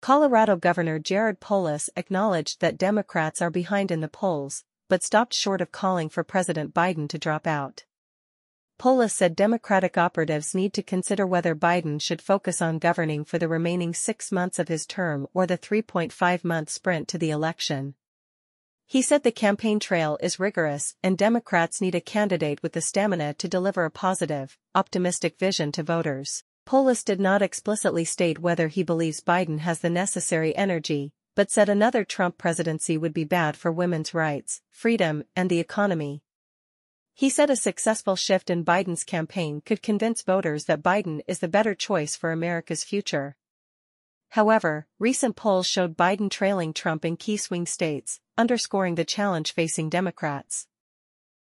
Colorado Governor Jared Polis acknowledged that Democrats are behind in the polls, but stopped short of calling for President Biden to drop out. Polis said Democratic operatives need to consider whether Biden should focus on governing for the remaining six months of his term or the 3.5-month sprint to the election. He said the campaign trail is rigorous and Democrats need a candidate with the stamina to deliver a positive, optimistic vision to voters. Polis did not explicitly state whether he believes Biden has the necessary energy, but said another Trump presidency would be bad for women's rights, freedom, and the economy. He said a successful shift in Biden's campaign could convince voters that Biden is the better choice for America's future. However, recent polls showed Biden trailing Trump in key swing states, underscoring the challenge facing Democrats.